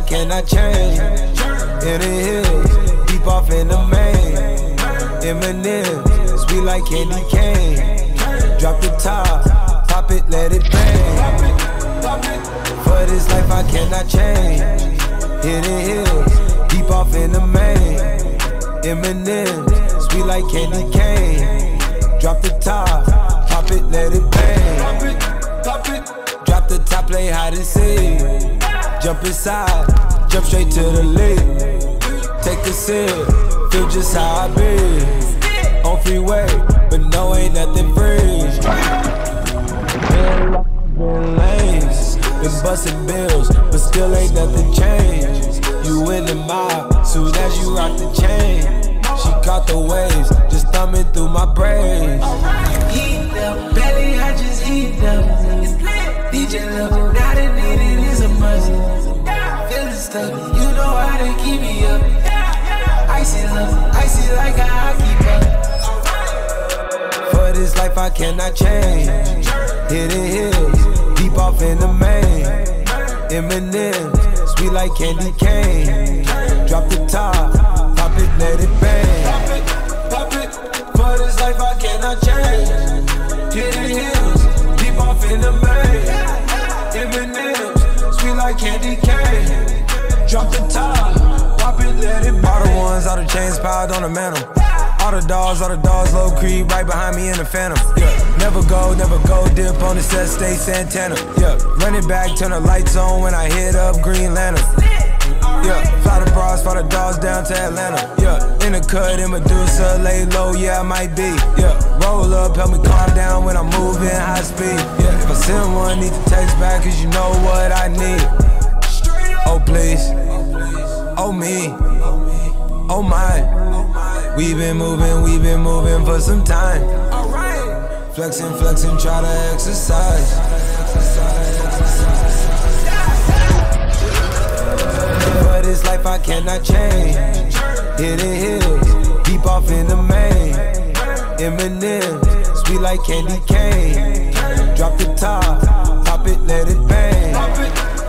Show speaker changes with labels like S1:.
S1: cannot change. In the hills, deep off in the main. Eminem, sweet like candy cane. Drop the top, pop it, let it bang. For this life I cannot change. Hidden hills, deep off in the main. Eminem, sweet like candy cane. Drop the top, pop it, let it bang. Drop the top, play hide and seek. Jump inside, jump straight to the lead. Take a sip, feel just how I be. On freeway, but no, ain't nothing free. Been lanes, been busting bills, but still ain't nothing changed. You in the mob, soon as you rock the chain. She caught the waves, just thumbing through my brain.
S2: Heat up, belly, I just heat up. DJ love,
S1: I cannot change. Hidden hills, deep off in the main. Eminem, sweet like candy cane. Drop the top, pop it, let it bang. Pop it, pop it. For this life I cannot change. Hidden hills, deep off in the main. Eminem, sweet like candy cane. Drop the top, pop it, let it bang. All the ones, all the chains piled on the mantle. All the dogs, all the dogs, low creep, right behind me in the phantom. Yeah, never go, never go, dip on the set, stay Santana. Yeah, run it back, turn the lights on when I hit up Green Lantern. Yeah, fly the bras, fly the dogs down to Atlanta. Yeah, in the cut, in Medusa, lay low, yeah, I might be. Yeah, roll up, help me calm down when I'm moving high speed. Yeah, if I send one, need to text back, cause you know what I need. Oh, please. Oh, me. Oh, my. We been moving, we've been moving for some time. Alright. Flexing, flexing, try to exercise. For this life I cannot change. Hidden hills, deep off in the main. Eminem, sweet like candy cane. Drop the top, pop it, let it bang.